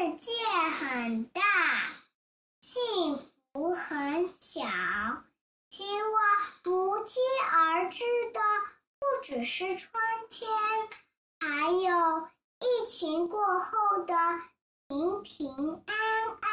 世界很大，幸福很小。希望不期而至的不只是春天，还有疫情过后的平平安安。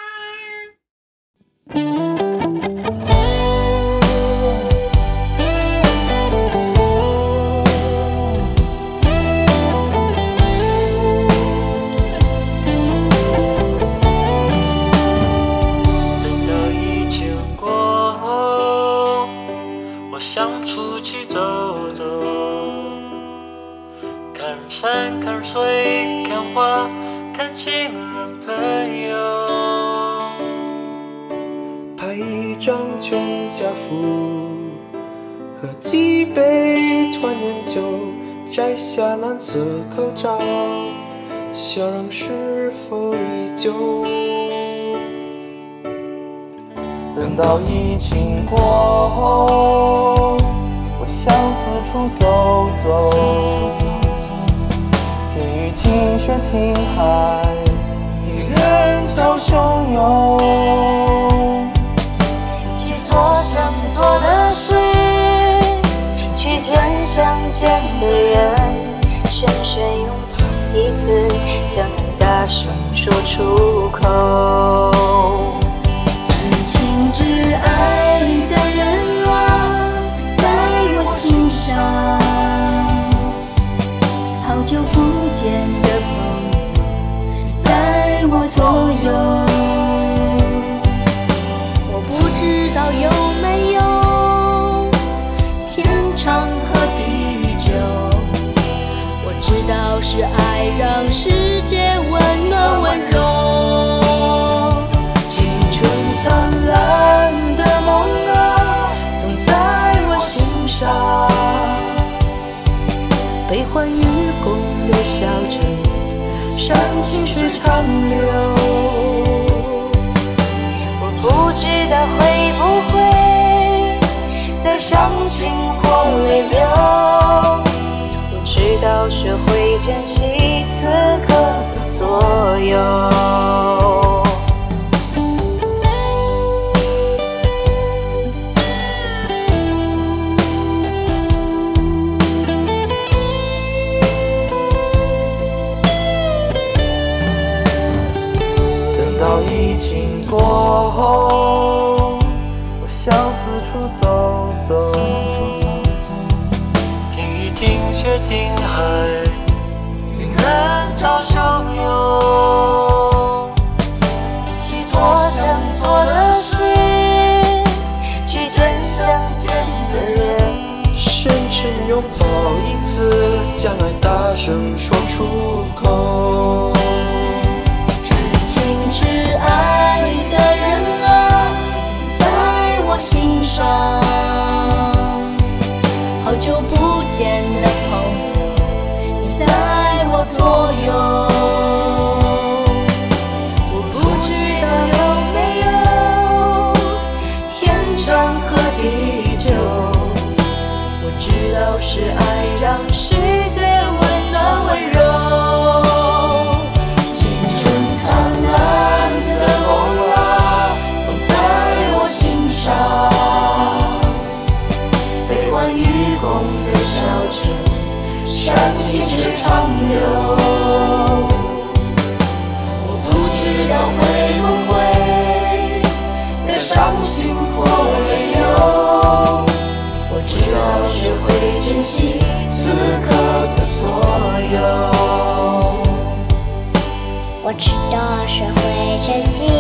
我想出去走走，看山看水，看花，看亲人朋友，拍一张全家福，喝几杯团圆酒，摘下蓝色口罩，笑容是否依旧？等到疫情过后，我想四处走走。听雪听海，听人潮汹涌，去做想做的事，去见想见的人，深深拥抱一次，将大声说出口。是爱让世界温暖温柔。青春灿烂的梦啊，总在我心上。悲欢与共的小城，山清水长流。我不知道会不会再伤心或泪流，珍惜此刻的所有。等到疫情过后，我想四处走走，听雨听雪听海，人潮汹涌，去做想做的事，去见想见的人，深情拥抱一次，将爱大声说出口。左右。我不知道有没有天长和地久，我知道是爱让世界哦。我知道，学会珍惜此刻的所有。我知道学会珍惜。